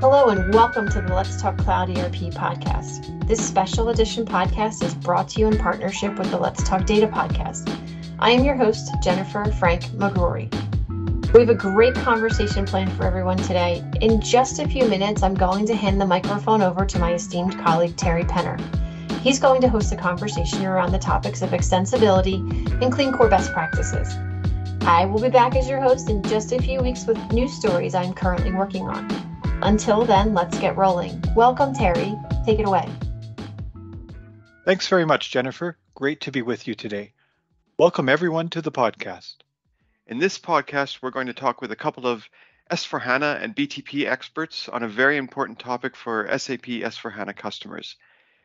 Hello, and welcome to the Let's Talk Cloud ERP podcast. This special edition podcast is brought to you in partnership with the Let's Talk Data podcast. I am your host, Jennifer Frank McGrory. We have a great conversation planned for everyone today. In just a few minutes, I'm going to hand the microphone over to my esteemed colleague, Terry Penner. He's going to host a conversation around the topics of extensibility and clean core best practices. I will be back as your host in just a few weeks with new stories I'm currently working on. Until then, let's get rolling. Welcome, Terry. Take it away. Thanks very much, Jennifer. Great to be with you today. Welcome, everyone, to the podcast. In this podcast, we're going to talk with a couple of S4HANA and BTP experts on a very important topic for SAP S4HANA customers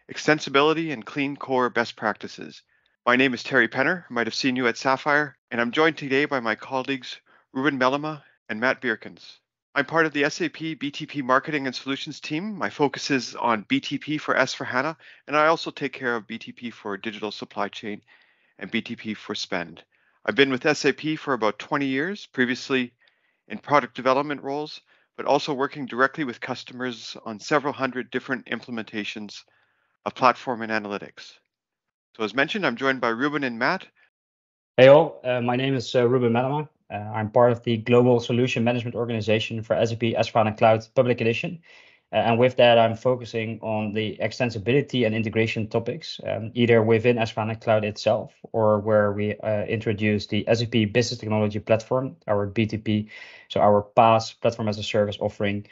extensibility and clean core best practices. My name is Terry Penner. I might have seen you at Sapphire, and I'm joined today by my colleagues Ruben Mellema and Matt Beerkens. I'm part of the SAP BTP Marketing and Solutions team. My focus is on BTP for S4HANA, and I also take care of BTP for digital supply chain and BTP for spend. I've been with SAP for about 20 years, previously in product development roles, but also working directly with customers on several hundred different implementations of platform and analytics. So as mentioned, I'm joined by Ruben and Matt. Hey all, uh, my name is uh, Ruben Mellema. Uh, I'm part of the Global Solution Management Organization for SAP S4HANA Cloud Public Edition. Uh, and with that, I'm focusing on the extensibility and integration topics, um, either within S4HANA Cloud itself or where we uh, introduce the SAP Business Technology Platform, our BTP, so our PaaS platform as a service offering,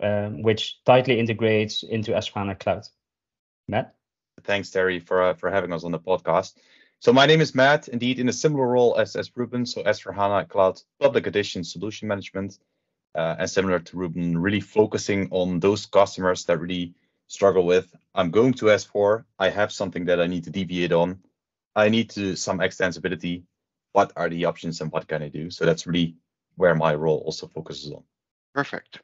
um, which tightly integrates into S4HANA Cloud. Matt? Thanks, Terry, for uh, for having us on the podcast. So my name is Matt, indeed in a similar role as, as Ruben, so S4HANA Cloud Public Edition Solution Management, uh, and similar to Ruben, really focusing on those customers that really struggle with, I'm going to S4, I have something that I need to deviate on, I need to some extensibility, what are the options and what can I do? So that's really where my role also focuses on. Perfect.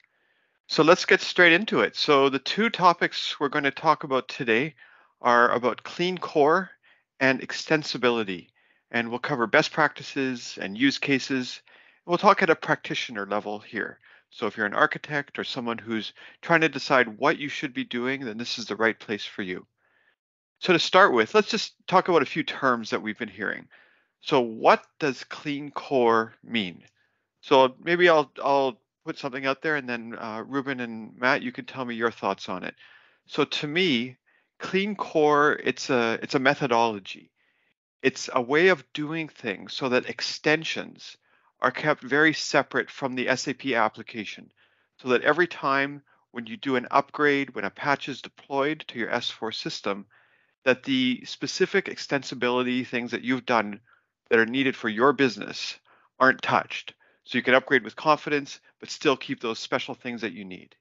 So let's get straight into it. So the two topics we're going to talk about today are about clean core and extensibility. And we'll cover best practices and use cases. We'll talk at a practitioner level here. So if you're an architect or someone who's trying to decide what you should be doing, then this is the right place for you. So to start with, let's just talk about a few terms that we've been hearing. So what does clean core mean? So maybe I'll I'll put something out there and then uh, Ruben and Matt, you can tell me your thoughts on it. So to me, clean core it's a it's a methodology. It's a way of doing things so that extensions are kept very separate from the SAP application. So that every time when you do an upgrade when a patch is deployed to your S4 system that the specific extensibility things that you've done that are needed for your business aren't touched. So you can upgrade with confidence but still keep those special things that you need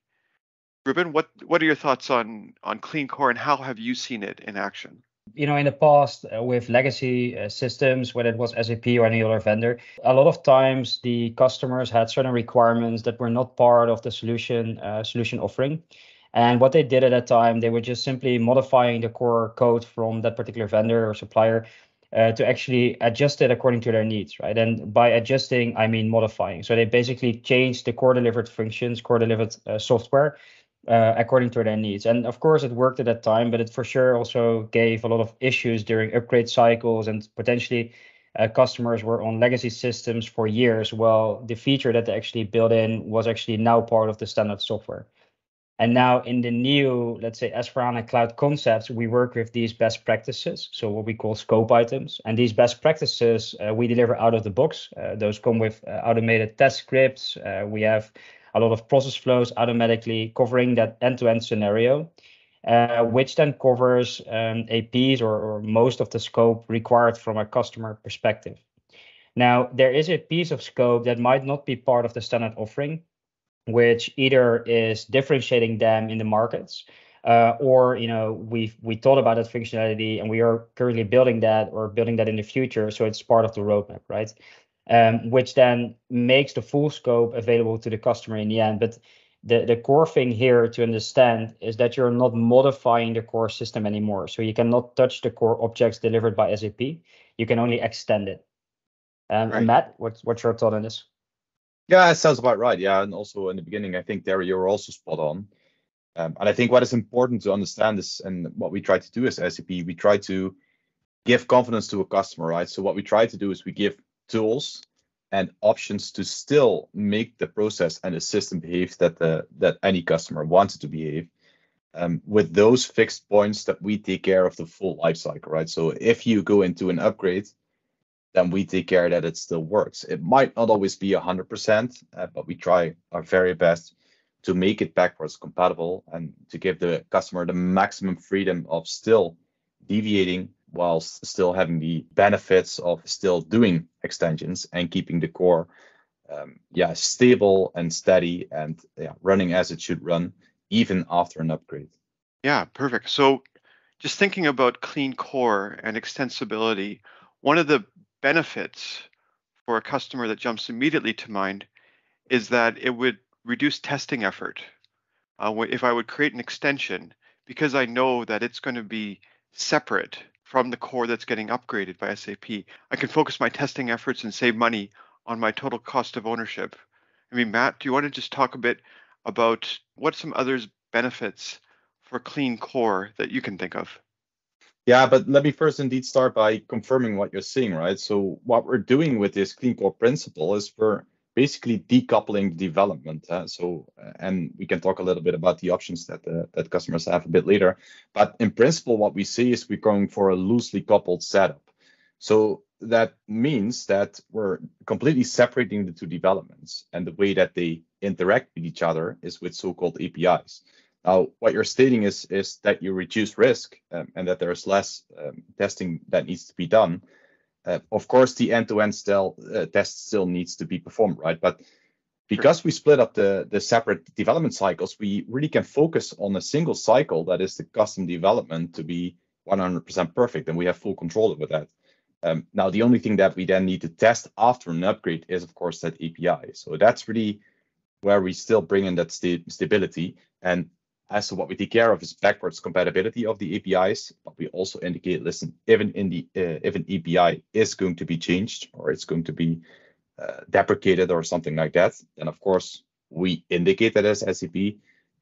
Ruben, what what are your thoughts on on clean core and how have you seen it in action? You know, in the past uh, with legacy uh, systems, whether it was SAP or any other vendor, a lot of times the customers had certain requirements that were not part of the solution uh, solution offering. And what they did at that time, they were just simply modifying the core code from that particular vendor or supplier uh, to actually adjust it according to their needs, right? And by adjusting, I mean modifying. So they basically changed the core delivered functions, core delivered uh, software uh, according to their needs. And of course, it worked at that time, but it for sure also gave a lot of issues during upgrade cycles and potentially uh, customers were on legacy systems for years. while the feature that they actually built in was actually now part of the standard software. And now in the new, let's say, S4HANA Cloud concepts, we work with these best practices, so what we call scope items. And these best practices uh, we deliver out of the box. Uh, those come with uh, automated test scripts. Uh, we have a lot of process flows automatically covering that end-to-end scenario, uh, which then covers um, a piece or, or most of the scope required from a customer perspective. Now, there is a piece of scope that might not be part of the standard offering, which either is differentiating them in the markets, uh, or you know we've we thought about that functionality and we are currently building that or building that in the future, so it's part of the roadmap, right? Um, which then makes the full scope available to the customer in the end. But the, the core thing here to understand is that you're not modifying the core system anymore. So you cannot touch the core objects delivered by SAP. You can only extend it. Um, right. Matt, what's what's your thought on this? Yeah, it sounds about right. Yeah, and also in the beginning, I think there you're also spot on. Um, and I think what is important to understand is, and what we try to do as SAP, we try to give confidence to a customer, right? So what we try to do is we give tools and options to still make the process and the system behave that the that any customer wants it to behave. Um, with those fixed points that we take care of the full life cycle, right? So if you go into an upgrade, then we take care that it still works. It might not always be 100%, uh, but we try our very best to make it backwards compatible and to give the customer the maximum freedom of still deviating whilst still having the benefits of still doing extensions and keeping the core um, yeah stable and steady and yeah running as it should run even after an upgrade. Yeah perfect. So just thinking about clean core and extensibility one of the benefits for a customer that jumps immediately to mind is that it would reduce testing effort uh, if i would create an extension because i know that it's going to be separate from the core that's getting upgraded by SAP. I can focus my testing efforts and save money on my total cost of ownership. I mean, Matt, do you want to just talk a bit about what some other benefits for clean core that you can think of? Yeah, but let me first indeed start by confirming what you're seeing, right? So what we're doing with this clean core principle is we're basically decoupling development. Uh, so, and we can talk a little bit about the options that uh, that customers have a bit later. But in principle, what we see is we're going for a loosely coupled setup. So that means that we're completely separating the two developments, and the way that they interact with each other is with so-called APIs. Now, what you're stating is is that you reduce risk um, and that there's less um, testing that needs to be done. Uh, of course, the end-to-end still uh, test still needs to be performed, right? But because we split up the the separate development cycles, we really can focus on a single cycle that is the custom development to be 100% perfect, and we have full control over that. Um, now, the only thing that we then need to test after an upgrade is, of course, that API. So that's really where we still bring in that st- stability. And as to what we take care of is backwards compatibility of the APIs, but we also indicate, listen, even in the uh, if an API is going to be changed or it's going to be uh, deprecated or something like that, then of course we indicate that as SAP,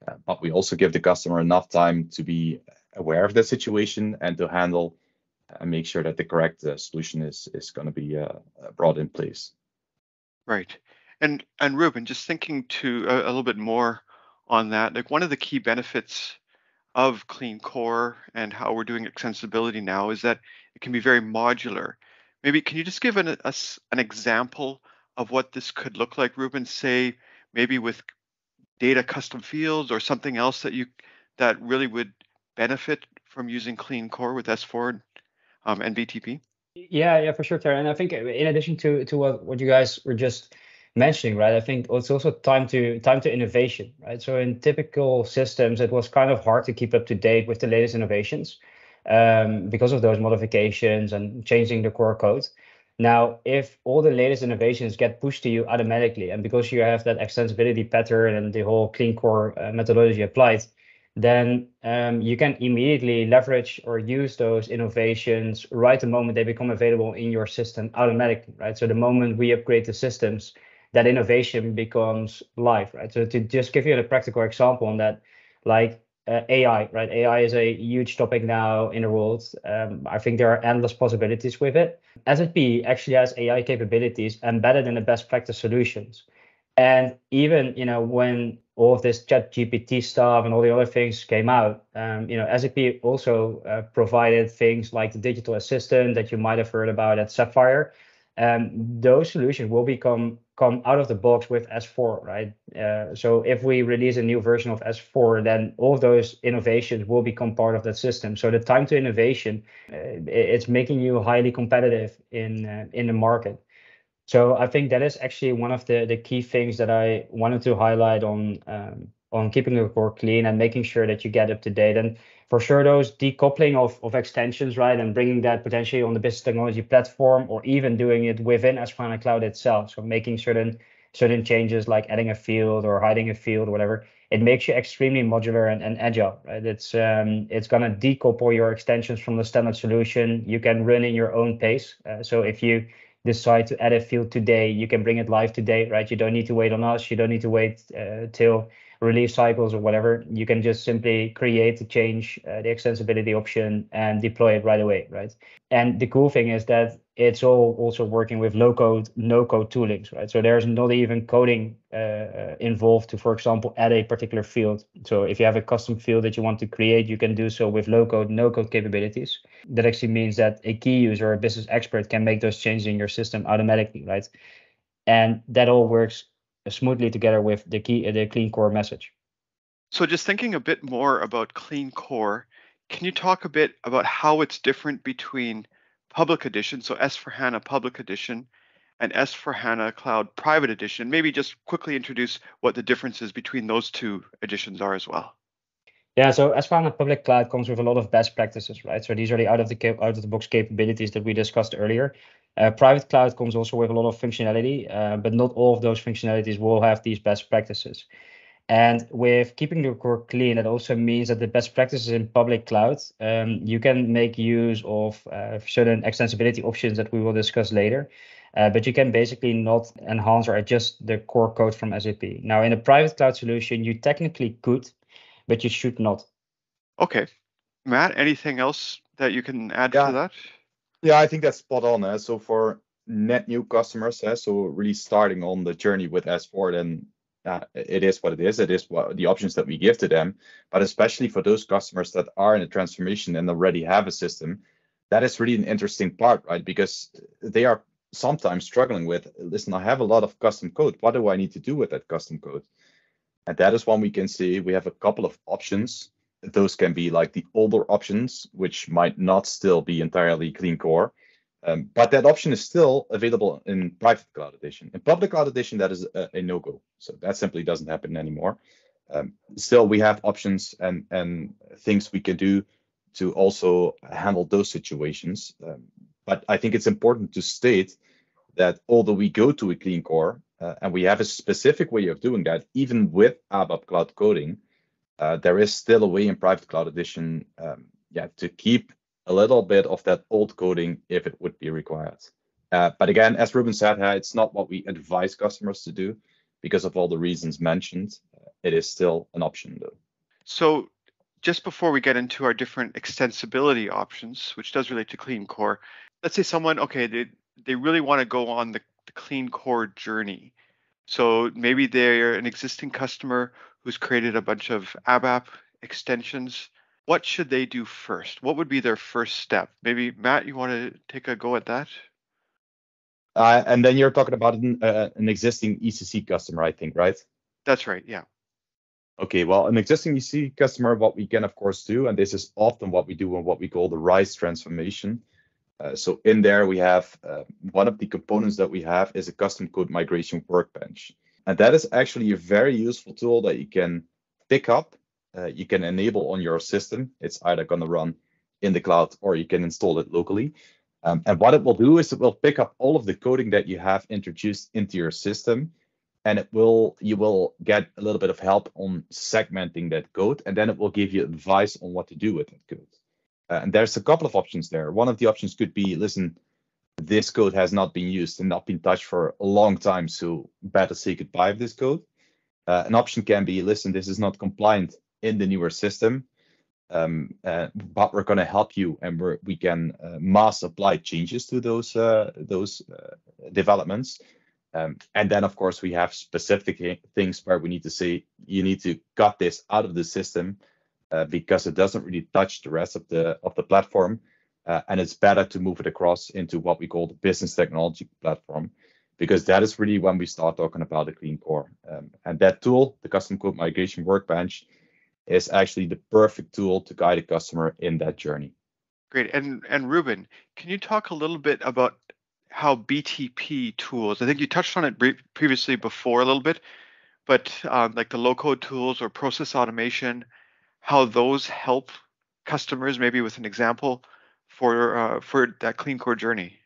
uh, but we also give the customer enough time to be aware of the situation and to handle and make sure that the correct uh, solution is is going to be uh, brought in place. Right, and and Ruben, just thinking to a, a little bit more on that. Like one of the key benefits of Clean Core and how we're doing extensibility now is that it can be very modular. Maybe can you just give an, a, an example of what this could look like, Ruben? Say maybe with data custom fields or something else that you that really would benefit from using Clean Core with S4 um, and BTP? Yeah, yeah, for sure, Terry. And I think in addition to to what, what you guys were just mentioning, right? I think it's also time to time to innovation, right? So in typical systems, it was kind of hard to keep up to date with the latest innovations um, because of those modifications and changing the core code. Now, if all the latest innovations get pushed to you automatically, and because you have that extensibility pattern and the whole clean core uh, methodology applied, then um, you can immediately leverage or use those innovations right the moment they become available in your system automatically, right? So the moment we upgrade the systems, that innovation becomes live, right? So to just give you a practical example on that, like uh, AI, right? AI is a huge topic now in the world. Um, I think there are endless possibilities with it. SAP actually has AI capabilities embedded in the best practice solutions. And even, you know, when all of this ChatGPT stuff and all the other things came out, um, you know, SAP also uh, provided things like the digital assistant that you might have heard about at Sapphire. Um, those solutions will become come out of the box with S4, right? Uh, so if we release a new version of S4, then all those innovations will become part of that system. So the time to innovation, uh, it's making you highly competitive in uh, in the market. So I think that is actually one of the the key things that I wanted to highlight on um, on keeping the core clean and making sure that you get up to date. And for sure, those decoupling of, of extensions, right, and bringing that potentially on the business technology platform or even doing it within S/4HANA Cloud itself. So making certain certain changes like adding a field or hiding a field or whatever, it makes you extremely modular and, and agile, right? It's um, it's gonna decouple your extensions from the standard solution. You can run in your own pace. Uh, so if you decide to add a field today, you can bring it live today, right? You don't need to wait on us. You don't need to wait uh, till release cycles or whatever. You can just simply create the change, uh, the extensibility option, and deploy it right away, right? And the cool thing is that it's all also working with low code, no code toolings, right? So there's not even coding uh, uh, involved to, for example, add a particular field. So if you have a custom field that you want to create, you can do so with low code, no code capabilities. That actually means that a key user a business expert can make those changes in your system automatically, right? And that all works smoothly together with the key, the clean core message. So just thinking a bit more about clean core, can you talk a bit about how it's different between public edition, so S4HANA public edition, and S4HANA Cloud private edition. Maybe just quickly introduce what the differences between those two editions are as well. Yeah, so S4HANA public cloud comes with a lot of best practices, right? So these are the out of the out of the box capabilities that we discussed earlier. Uh, private cloud comes also with a lot of functionality, uh, but not all of those functionalities will have these best practices. And with keeping the core clean, it also means that the best practices in public cloud, um, you can make use of uh, certain extensibility options that we will discuss later. Uh, but you can basically not enhance or adjust the core code from SAP. Now, in a private cloud solution, you technically could, but you should not. Okay. Matt, anything else that you can add yeah. to that? Yeah, I think that's spot on. Eh? So for net new customers, eh? so really starting on the journey with S4, then uh, it is what it is. It is what the options that we give to them. But especially for those customers that are in a transformation and already have a system, that is really an interesting part, right? Because they are sometimes struggling with, listen, I have a lot of custom code. What do I need to do with that custom code? And that is one we can see. We have a couple of options. Those can be like the older options, which might not still be entirely clean core. Um, but that option is still available in private cloud edition. In public cloud edition, that is a, a no-go. So that simply doesn't happen anymore. Um, still, we have options and and things we can do to also handle those situations. Um, but I think it's important to state that although we go to a clean core uh, and we have a specific way of doing that, even with ABAP cloud coding, uh, there is still a way in private cloud edition, um, yeah, to keep a little bit of that old coding if it would be required. Uh, but again, as Ruben said, it's not what we advise customers to do because of all the reasons mentioned. Uh, it is still an option though. So just before we get into our different extensibility options, which does relate to clean core, let's say someone, okay, they, they really want to go on the, the clean core journey. So maybe they're an existing customer who's created a bunch of ABAP extensions what should they do first? What would be their first step? Maybe Matt, you want to take a go at that? Uh, and then you're talking about an, uh, an existing ECC customer, I think, right? That's right. Yeah. Okay. Well, an existing ECC customer, what we can of course do, and this is often what we do in what we call the RISE transformation. Uh, so in there we have uh, one of the components that we have is a custom code migration workbench, and that is actually a very useful tool that you can pick up uh, you can enable on your system. It's either going to run in the cloud or you can install it locally. Um, and what it will do is it will pick up all of the coding that you have introduced into your system, and it will you will get a little bit of help on segmenting that code, and then it will give you advice on what to do with that code. Uh, and there's a couple of options there. One of the options could be, listen, this code has not been used and not been touched for a long time, so better say goodbye with this code. Uh, an option can be, listen, this is not compliant in the newer system. Um, uh, but we're going to help you, and we we can uh, mass apply changes to those uh, those uh, developments. Um, and then, of course, we have specific things where we need to say you need to cut this out of the system uh, because it doesn't really touch the rest of the of the platform, uh, and it's better to move it across into what we call the business technology platform because that is really when we start talking about the clean core. Um, and that tool, the custom code migration workbench, is actually the perfect tool to guide a customer in that journey. Great. And and Ruben, can you talk a little bit about how BTP tools? I think you touched on it previously before a little bit, but um, like the low code tools or process automation, how those help customers, maybe with an example for uh, for that clean core journey.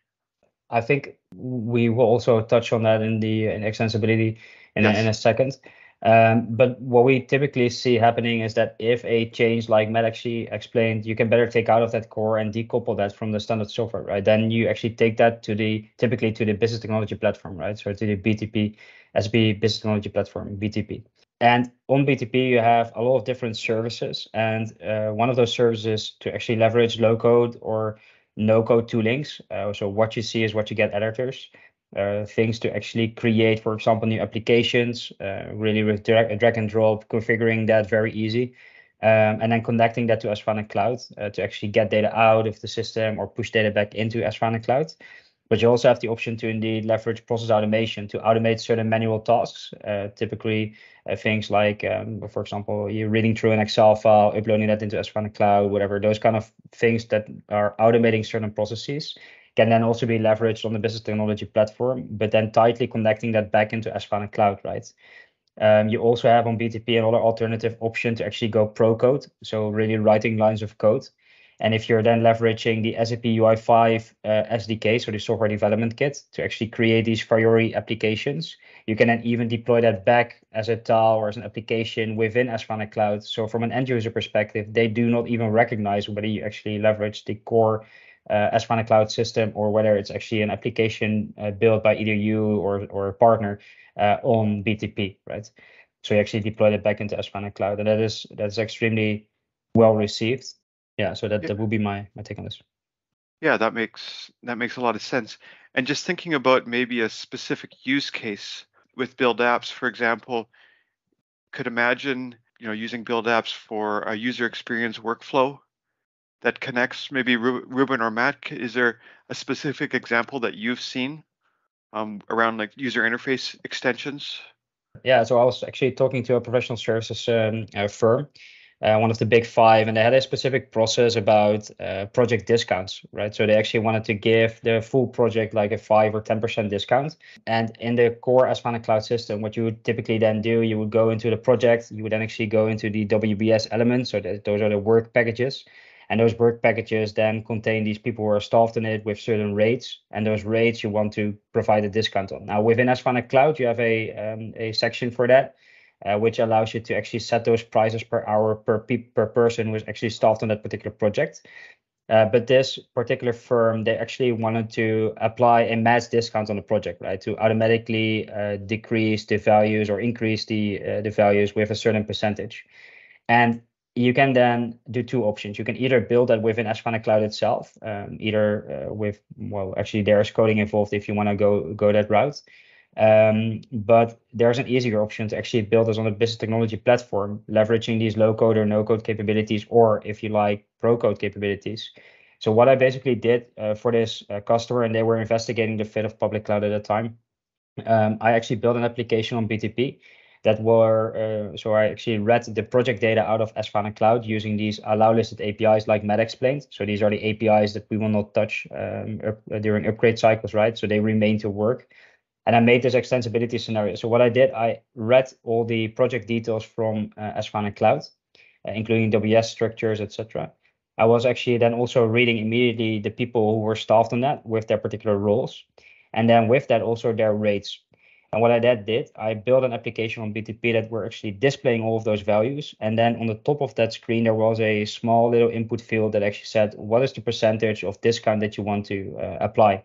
I think we will also touch on that in the in extensibility in, yes. a, in a second. Um, but what we typically see happening is that if a change like Matt actually explained, you can better take out of that core and decouple that from the standard software, right? Then you actually take that to the typically to the business technology platform, right? So to the BTP, SAP Business Technology Platform, BTP. And on BTP, you have a lot of different services. And uh, one of those services to actually leverage low code or no code toolings. Uh, so what you see is what you get editors. Uh, things to actually create, for example, new applications, uh, really with drag, drag, and drop, configuring that very easy. Um, and then connecting that to s Cloud uh, to actually get data out of the system or push data back into s Cloud. But you also have the option to indeed leverage process automation to automate certain manual tasks. Uh, typically, uh, things like, um, for example, you're reading through an Excel file, uploading that into s Cloud, whatever. Those kind of things that are automating certain processes can then also be leveraged on the business technology platform, but then tightly connecting that back into s Cloud, right? Um, you also have on BTP another alternative option to actually go pro code, so really writing lines of code. And if you're then leveraging the SAP UI5 uh, SDK, so the software development kit, to actually create these Fiori applications, you can then even deploy that back as a tile or as an application within s Cloud. So from an end user perspective, they do not even recognize whether you actually leverage the core uh, s Cloud system or whether it's actually an application uh, built by either you or, or a partner uh, on BTP, right? So you actually deploy it back into s Cloud, and that is that's extremely well received yeah so that, yeah. that would be my my take on this. Yeah that makes that makes a lot of sense. And just thinking about maybe a specific use case with build apps for example could imagine you know using build apps for a user experience workflow that connects maybe Ruben or Matt is there a specific example that you've seen um, around like user interface extensions? Yeah so I was actually talking to a professional services um, uh, firm uh, one of the big five, and they had a specific process about uh, project discounts, right? So they actually wanted to give the full project like a five or ten percent discount. And in the core S/4HANA Cloud system, what you would typically then do, you would go into the project, you would then actually go into the WBS elements, so that those are the work packages. And those work packages then contain these people who are staffed in it with certain rates, and those rates you want to provide a discount on. Now within S/4HANA Cloud, you have a um, a section for that uh, which allows you to actually set those prices per hour per pe- per person who is actually staffed on that particular project. Uh, but this particular firm, they actually wanted to apply a mass discount on the project, right, to automatically uh, decrease the values or increase the uh, the values with a certain percentage. And you can then do two options. You can either build that within s Cloud itself, um, either uh, with well, actually there's coding involved if you want to go go that route, um, but there's an easier option to actually build this on a business technology platform, leveraging these low code or no code capabilities, or if you like, pro code capabilities. So what I basically did uh, for this uh, customer, and they were investigating the fit of public cloud at the time, um, I actually built an application on BTP that were uh, so I actually read the project data out of s Cloud using these allow listed APIs like Matt explained. So these are the APIs that we will not touch um, up, during upgrade cycles, right? So they remain to work and I made this extensibility scenario. So what I did, I read all the project details from uh, S/4HANA Cloud, uh, including WBS structures, etc. I was actually then also reading immediately the people who were staffed on that with their particular roles, and then with that also their rates. And what I then did, I built an application on BTP that were actually displaying all of those values. And then on the top of that screen, there was a small little input field that actually said, what is the percentage of discount that you want to uh, apply?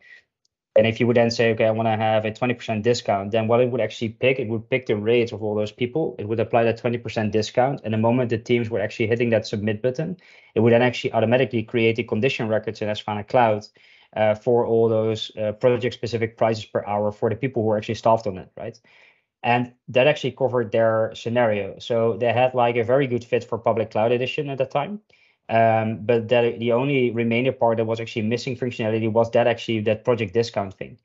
And if you would then say, okay, I want to have a 20% discount, then what it would actually pick, it would pick the rates of all those people. It would apply that 20% discount. And the moment the teams were actually hitting that submit button, it would then actually automatically create the condition records in S/4HANA Cloud uh, for all those uh, project specific prices per hour for the people who are actually staffed on it, right? And that actually covered their scenario. So they had like a very good fit for public cloud edition at the time. Um, but that the only remaining part that was actually missing functionality was that actually that project discount thing.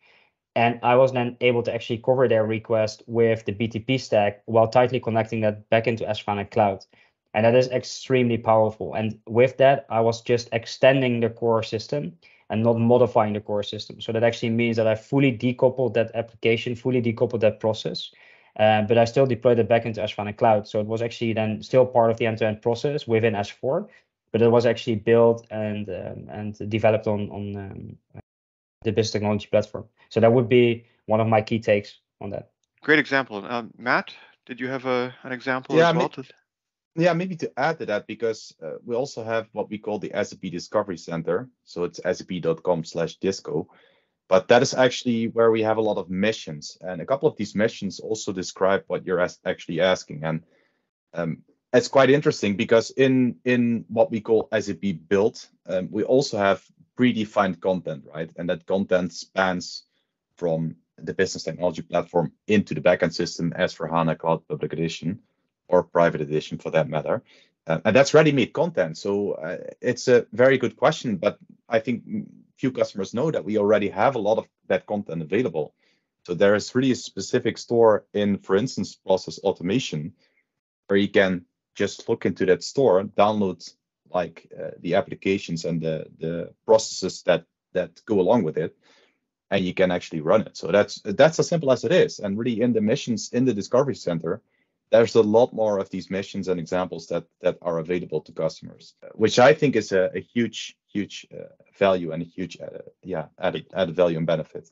And I was then able to actually cover their request with the BTP stack while tightly connecting that back into S/4HANA Cloud. And that is extremely powerful. And with that, I was just extending the core system and not modifying the core system. So that actually means that I fully decoupled that application, fully decoupled that process. Uh, but I still deployed it back into S/4HANA Cloud. So it was actually then still part of the end-to-end process within S4, but it was actually built and um, and developed on on um, the business technology platform. So that would be one of my key takes on that. Great example, um, Matt. did you have a, an example Yeah, as well? To, Yeah, maybe to add to that, because uh, we also have what we call the SAP Discovery Center. So it's sap.com slash disco. But that is actually where we have a lot of missions. And a couple of these missions also describe what you're as- actually asking. And um, it's quite interesting because in, in what we call SAP Build, um, we also have predefined content, right? And that content spans from the business technology platform into the backend system S4HANA Cloud Public Edition or private edition for that matter. Uh, and that's ready-made content. So uh, it's a very good question, but I think few customers know that we already have a lot of that content available. So there is really a specific store in, for instance, process automation, where you can just look into that store, download like uh, the applications and the the processes that that go along with it, and you can actually run it. So that's that's as simple as it is. And really, in the missions in the Discovery Center, there's a lot more of these missions and examples that that are available to customers, which I think is a, a huge huge uh, value and a huge uh, yeah added added value and benefit.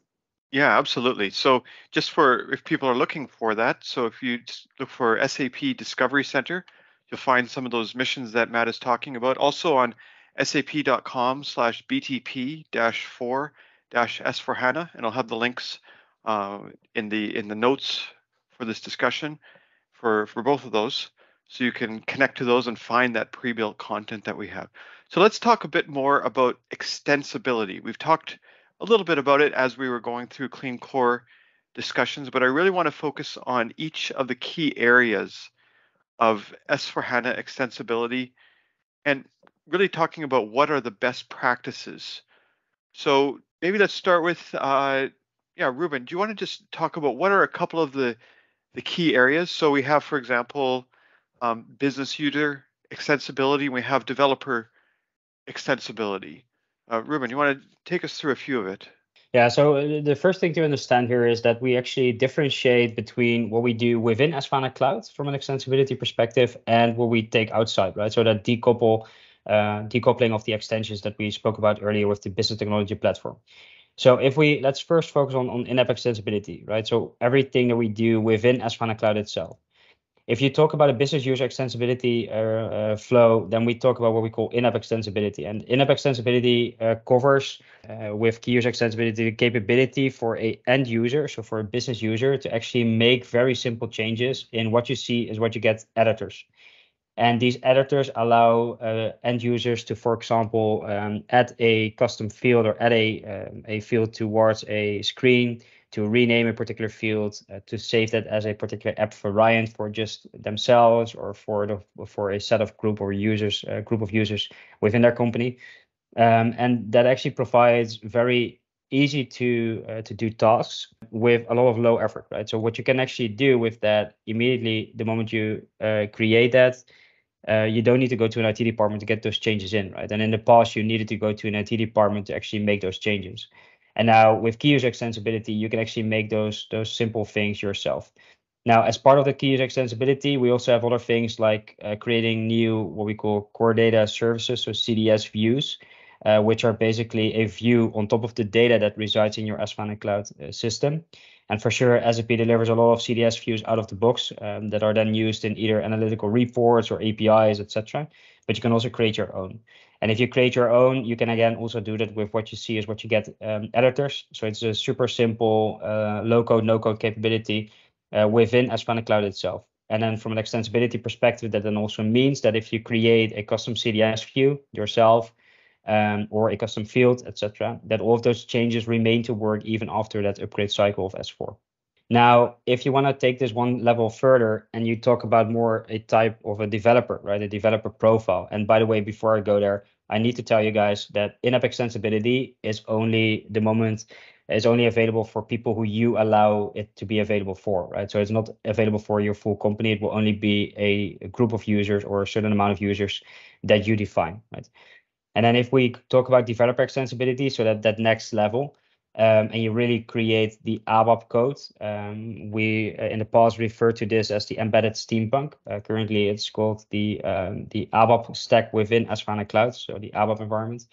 yeah, absolutely. So just for if people are looking for that, so if you look for SAP Discovery Center, you'll find some of those missions that Matt is talking about. Also on sap.com slash btp dash four dash s for HANA, and I'll have the links uh, in the in the notes for this discussion for for both of those, so you can connect to those and find that pre-built content that we have. So let's talk a bit more about extensibility. We've talked a little bit about it as we were going through Clean Core discussions, but I really want to focus on each of the key areas of S4HANA extensibility and really talking about what are the best practices. So maybe let's start with, uh, yeah, Ruben, do you want to just talk about what are a couple of the, the key areas? So we have, for example, um, business user extensibility, we have developer extensibility. Uh, Ruben, you want to take us through a few of it? Yeah, so uh, the first thing to understand here is that we actually differentiate between what we do within S/4HANA Cloud from an extensibility perspective and what we take outside, right? So that decouple, uh, decoupling of the extensions that we spoke about earlier with the business technology platform. So if we let's first focus on, on in-app extensibility, right? So everything that we do within S/4HANA Cloud itself. If you talk about a business user extensibility uh, uh, flow, then we talk about what we call in-app extensibility. And in-app extensibility uh, covers uh, with key user extensibility the capability for a end user, so for a business user, to actually make very simple changes in what you see is what you get editors. And these editors allow uh, end users to, for example, um, add a custom field or add a, um, a field towards a screen to rename a particular field, uh, to save that as a particular app variant for just themselves or for the for a set of group or users, uh, group of users within their company, um, and that actually provides very easy to uh, to do tasks with a lot of low effort, right? So what you can actually do with that immediately, the moment you uh, create that, uh, you don't need to go to an IT department to get those changes in, right? And in the past, you needed to go to an IT department to actually make those changes. And now with user extensibility, you can actually make those those simple things yourself. Now, as part of the user extensibility, we also have other things like uh, creating new what we call core data services, so CDS views, uh, which are basically a view on top of the data that resides in your S/4HANA Cloud uh, system. And for sure, SAP delivers a lot of CDS views out of the box um, that are then used in either analytical reports or APIs, etc. But you can also create your own. And if you create your own, you can again also do that with what you see is what you get um, editors. So it's a super simple uh, low code, no code capability uh, within S/4HANA Cloud itself. And then from an extensibility perspective, that then also means that if you create a custom CDS view yourself um, or a custom field, etc., that all of those changes remain to work even after that upgrade cycle of S4. Now, if you want to take this one level further and you talk about more a type of a developer, right, a developer profile. And by the way, before I go there, I need to tell you guys that in-app extensibility is only the moment is only available for people who you allow it to be available for, right? So it's not available for your full company. It will only be a, a group of users or a certain amount of users that you define, right? And then if we talk about developer extensibility, so that that next level, um, and you really create the ABAP code. Um, we uh, in the past referred to this as the embedded steampunk. Uh, currently, it's called the um, the ABAP stack within S/4HANA Cloud, so the ABAP environment.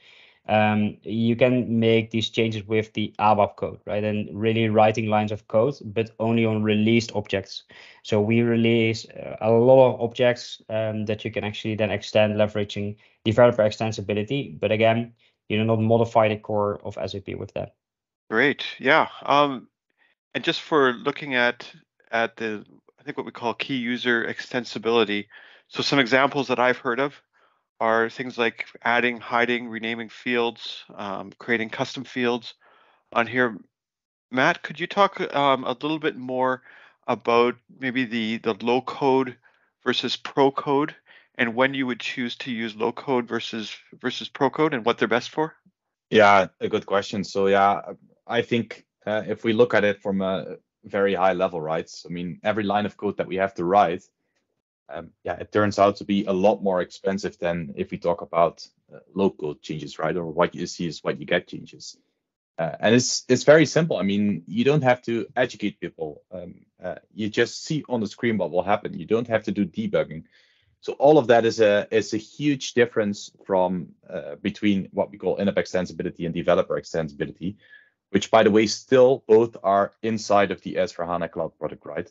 Um, you can make these changes with the ABAP code, right? And really writing lines of code, but only on released objects. So we release uh, a lot of objects um, that you can actually then extend leveraging developer extensibility. But again, you do not modify the core of SAP with that. Great. Yeah. Um, and just for looking at at the I think what we call key user extensibility. So some examples that I've heard of are things like adding, hiding, renaming fields, um, creating custom fields on here. Matt, could you talk um, a little bit more about maybe the, the low code versus pro code and when you would choose to use low code versus versus pro code and what they're best for? Yeah, a good question. So yeah, I think uh, if we look at it from a very high level, right? I mean, every line of code that we have to write um, yeah, it turns out to be a lot more expensive than if we talk about uh, code changes, right? Or what you see is what you get changes. Uh, and it's it's very simple. I mean, you don't have to educate people. Um, uh, you just see on the screen what will happen. You don't have to do debugging. So all of that is a is a huge difference from uh, between what we call in-app extensibility and developer extensibility, which by the way still both are inside of the S4HANA Cloud product, right?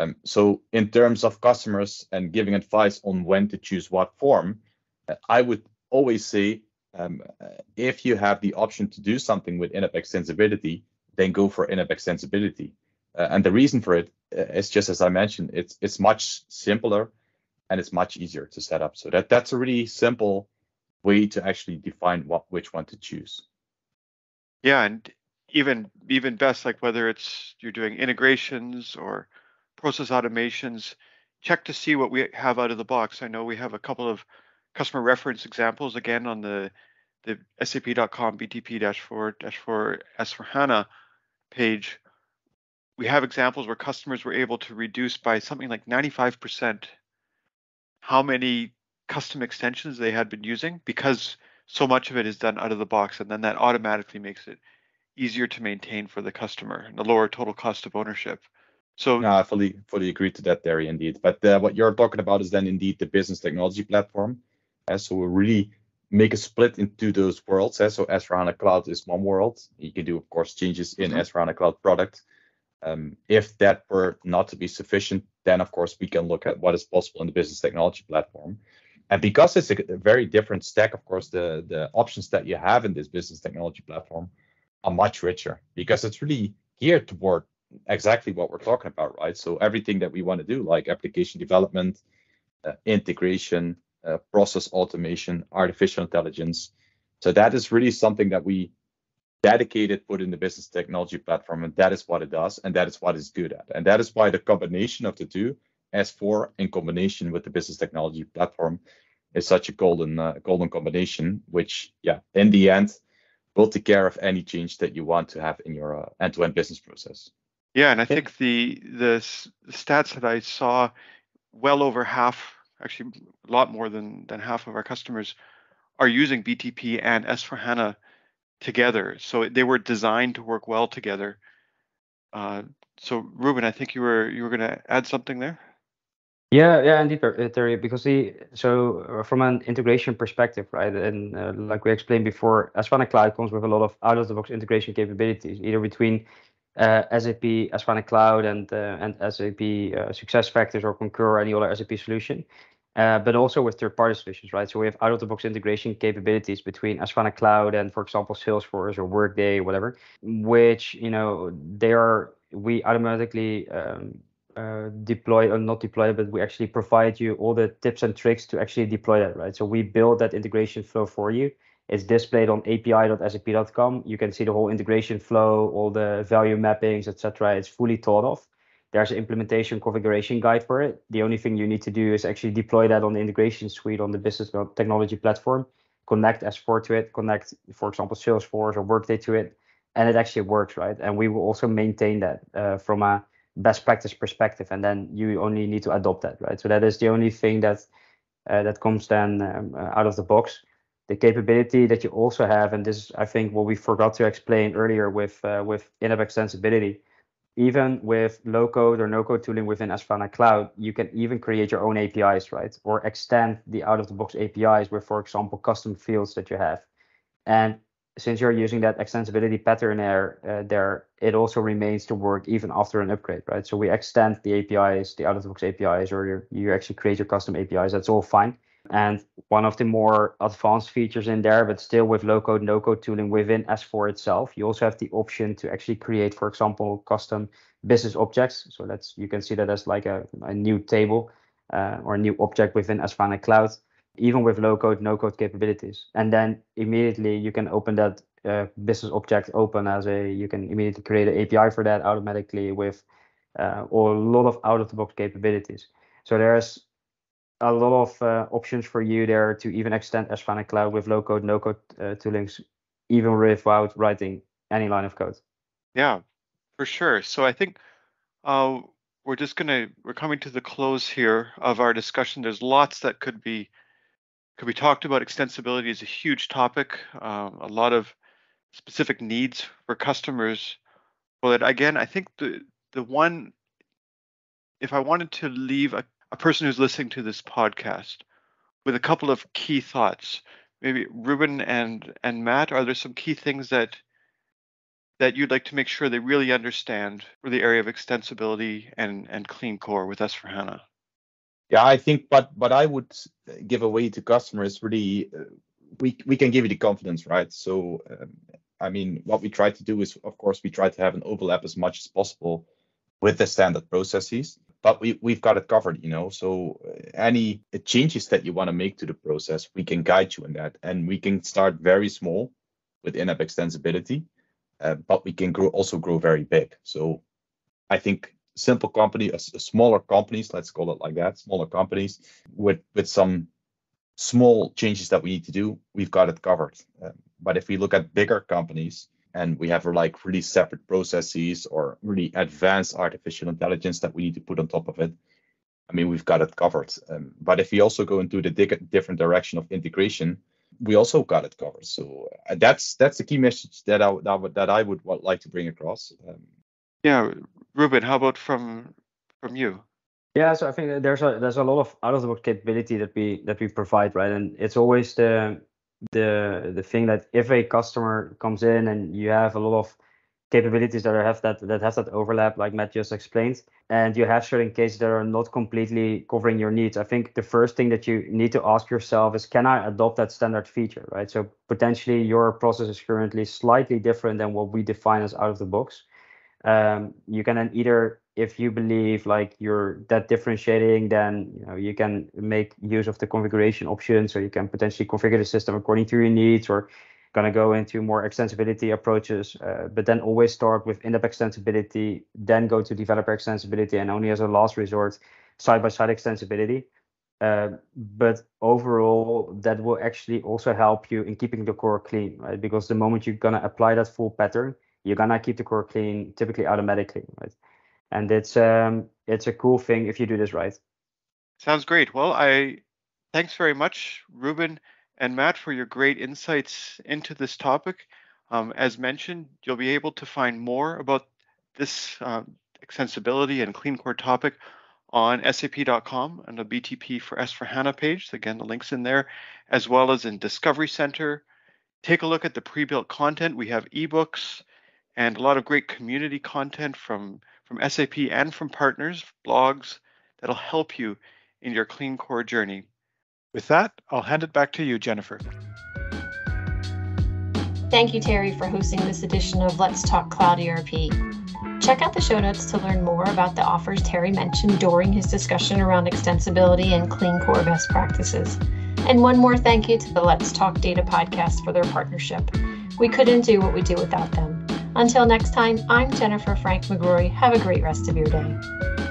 Um, so in terms of customers and giving advice on when to choose what form, uh, I would always say um, uh, if you have the option to do something with in-app extensibility, then go for in-app extensibility. Uh, and the reason for it is just as I mentioned, it's it's much simpler and it's much easier to set up. So that that's a really simple way to actually define what which one to choose. Yeah, and even even best like whether it's you're doing integrations or process automations, check to see what we have out of the box. I know we have a couple of customer reference examples again on the the sap.com BTP-4-4 S4HANA page. We have examples where customers were able to reduce by something like 95% how many custom extensions they had been using because so much of it is done out of the box and then that automatically makes it easier to maintain for the customer and the lower total cost of ownership. So no, I fully fully agree to that, Terry, indeed. But uh, what you're talking about is then indeed the business technology platform. Uh, so we really make a split into those worlds. Uh, so S4HANA Cloud is one world. You can do, of course, changes in mm-hmm. S4HANA Cloud product. Um, if that were not to be sufficient, then of course we can look at what is possible in the business technology platform. And because it's a, a very different stack, of course, the the options that you have in this business technology platform are much richer because it's really geared toward exactly what we're talking about, right? So everything that we want to do, like application development, uh, integration, uh, process automation, artificial intelligence. So that is really something that we dedicated put in the business technology platform, and that is what it does, and that is what it's good at, and that is why the combination of the two, S4 in combination with the business technology platform, is such a golden uh, golden combination. Which, yeah, in the end, will take care of any change that you want to have in your uh, end-to-end business process. Yeah, and I think the the stats that I saw, well over half, actually a lot more than than half of our customers are using BTP and S4HANA together. So they were designed to work well together. Uh, so Ruben, I think you were you were going to add something there. Yeah, yeah, indeed, Terry. Because the so from an integration perspective, right, and uh, like we explained before, S4HANA Cloud comes with a lot of out-of-the-box integration capabilities, either between SAP S/4HANA Cloud and uh, and SAP uh, SuccessFactors or Concur or any other SAP solution, but also with third-party solutions, right? So we have out-of-the-box integration capabilities between S/4HANA Cloud and, for example, Salesforce or Workday, or whatever, which you know they are we automatically um, uh, deploy or not deploy, but we actually provide you all the tips and tricks to actually deploy that, right? So we build that integration flow for you. It's displayed on api.sap.com. You can see the whole integration flow, all the value mappings, etc. It's fully thought of. There's an implementation configuration guide for it. The only thing you need to do is actually deploy that on the integration suite on the business technology platform, connect S4 to it, connect, for example, Salesforce or Workday to it, and it actually works, right? And we will also maintain that uh, from a best practice perspective, and then you only need to adopt that, right? So that is the only thing that uh, that comes then um, out of the box the capability that you also have, and this is, I think, what we forgot to explain earlier with uh, with in-app extensibility. Even with low code or no code tooling within S/4HANA Cloud, you can even create your own APIs, right? Or extend the out of the box APIs with, for example, custom fields that you have. And since you're using that extensibility pattern there, uh, there it also remains to work even after an upgrade, right? So we extend the APIs, the out-of-the-box APIs, or you actually create your custom APIs. That's all fine. And one of the more advanced features in there, but still with low-code, no-code tooling within S4 itself, you also have the option to actually create, for example, custom business objects. So that's you can see that as like a, a new table uh, or a new object within S/4HANA Cloud even with low code, no code capabilities. And then immediately you can open that uh, business object open as a, you can immediately create an API for that automatically with uh, or a lot of out of the box capabilities. So there's a lot of uh, options for you there to even extend S/4HANA Cloud with low code, no code uh, toolings, even without writing any line of code. Yeah, for sure. So I think uh, we're just gonna we're coming to the close here of our discussion. There's lots that could be could be talked about. Extensibility is a huge topic. Um, a lot of specific needs for customers. But again, I think the the one, if I wanted to leave a, a person who's listening to this podcast with a couple of key thoughts, maybe Ruben and and Mat, are there some key things that that you'd like to make sure they really understand for the area of extensibility and and clean core with S/4HANA? Yeah, I think, but but I would give away to customers really. Uh, we we can give you the confidence, right? So, um, I mean, what we try to do is, of course, we try to have an overlap as much as possible with the standard processes, but we we've got it covered, you know. So uh, any changes that you want to make to the process, we can guide you in that, and we can start very small with in-app extensibility, uh, but we can grow also grow very big. So, I think simple company, a, a smaller companies, let's call it like that, smaller companies with with some small changes that we need to do, we've got it covered. Um, but if we look at bigger companies and we have like really separate processes or really advanced artificial intelligence that we need to put on top of it, I mean, we've got it covered. Um, but if we also go into the different direction of integration, we also got it covered. So uh, that's that's the key message that I that, that I would like to bring across. Um, yeah, Ruben, how about from from you? Yeah, so I think there's a there's a lot of out of the box capability that we that we provide, right? And it's always the the the thing that if a customer comes in and you have a lot of capabilities that have that that has that overlap, like Mat just explained, and you have certain cases that are not completely covering your needs. I think the first thing that you need to ask yourself is, can I adopt that standard feature, right? So potentially your process is currently slightly different than what we define as out of the box um, you can then either if you believe like you're that differentiating then you know you can make use of the configuration options or you can potentially configure the system according to your needs or gonna go into more extensibility approaches. Uh, but then always start with in-app extensibility then go to developer extensibility and only as a last resort side-by-side extensibility. Uh, but overall that will actually also help you in keeping the core clean right? Because the moment you're gonna apply that full pattern you're gonna keep the core clean typically automatically, right? And it's um it's a cool thing if you do this right. Sounds great. Well, I thanks very much, Ruben and Mat, for your great insights into this topic. Um, as mentioned, you'll be able to find more about this uh, extensibility and clean core topic on sap.com and the BTP for S4HANA page. Again, the link's in there, as well as in Discovery Center. Take a look at the pre-built content. We have ebooks, and a lot of great community content from, from SAP and from partners, blogs that'll help you in your clean core journey. With that, I'll hand it back to you, Jennifer. Thank you, Terry, for hosting this edition of Let's Talk Cloud ERP. Check out the show notes to learn more about the offers Terry mentioned during his discussion around extensibility and clean core best practices. And one more thank you to the Let's Talk Data podcast for their partnership. We couldn't do what we do without them. Until next time, I'm Jennifer Frank McGrory. Have a great rest of your day.